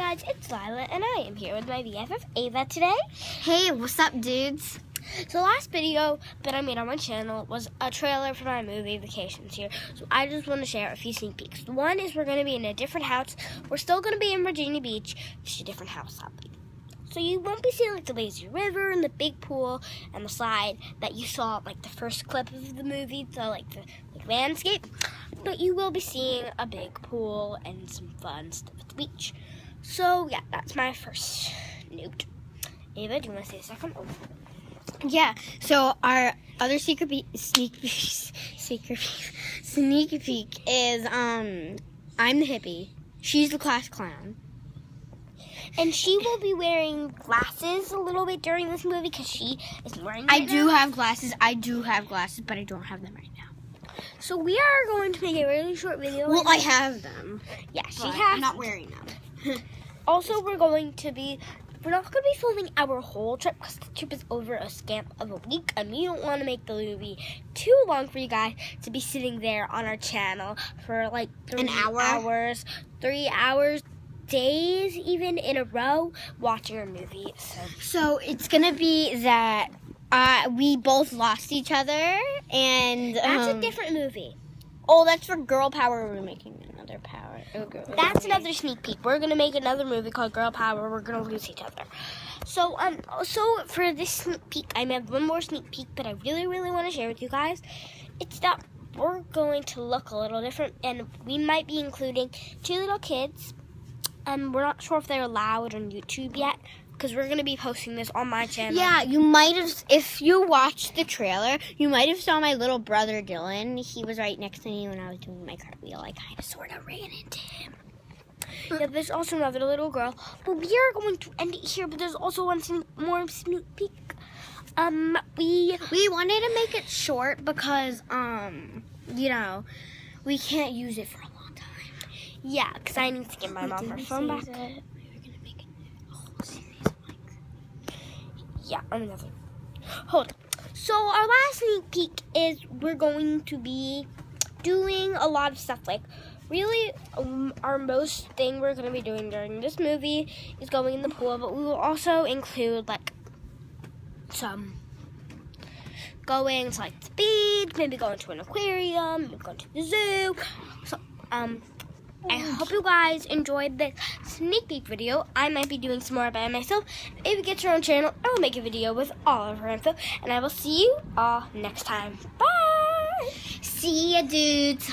guys, it's Lilah, and I am here with my BFF Ava today. Hey, what's up, dudes? So, the last video that I made on my channel was a trailer for my movie Vacation's Here. So, I just want to share a few sneak peeks. One is we're going to be in a different house. We're still going to be in Virginia Beach, just a different house, So, you won't be seeing like the lazy river and the big pool and the slide that you saw like the first clip of the movie, so like the like, landscape. But you will be seeing a big pool and some fun stuff at the beach. So, yeah, that's my first note. Ava, do you want to say a second? Oh. Yeah. So our other secret be- sneak peek, secret peek, sneak peek is um I'm the hippie. She's the class clown. And she will be wearing glasses a little bit during this movie because she is wearing. I right do now. have glasses. I do have glasses, but I don't have them right now. So we are going to make a really short video. Well, I have them. yeah, she but has. I'm not wearing them. Also, we're going to be. We're not going to be filming our whole trip because the trip is over a scamp of a week, and we don't want to make the movie too long for you guys to be sitting there on our channel for like three An hour? hours, three hours, days, even in a row watching our movie. So So it's gonna be that uh, we both lost each other, and that's um, a different movie. Oh, that's for girl power. We're making another power. oh, That's another sneak peek. We're gonna make another movie called Girl Power. We're gonna lose each other. So um, so for this sneak peek, I have one more sneak peek that I really, really want to share with you guys. It's that we're going to look a little different, and we might be including two little kids. And we're not sure if they're allowed on YouTube yet, because we're gonna be posting this on my channel. Yeah, you might have. If you watched the trailer, you might have saw my little brother Dylan. He was right next to me when I was doing my cartwheel. I kind of sort of ran into him. Yeah, there's also another little girl. But we are going to end it here. But there's also one more sneak peek. Um, we We wanted to make it short because, um, you know, we can't use it for a long time. Yeah, because I need to get my mom her phone back. We were gonna make it a whole series of like Yeah, another. Hold on. So our last sneak peek is we're going to be doing a lot of stuff. Like, really, um, our most thing we're going to be doing during this movie is going in the pool, but we will also include like some going to like the beach, maybe going to an aquarium, maybe going to the zoo. So, um, I hope you guys enjoyed this sneak peek video. I might be doing some more by myself. If it gets her own channel, I will make a video with all of her info. And I will see you all next time. Bye! See ya, dudes.